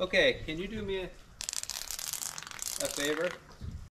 Okay, can you do me a, a favor?